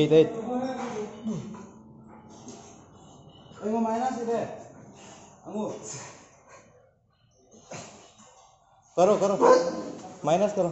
एट एट Ang minus ide. Angu. करो करो माइनस करो